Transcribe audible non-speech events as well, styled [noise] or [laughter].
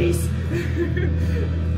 face. [laughs]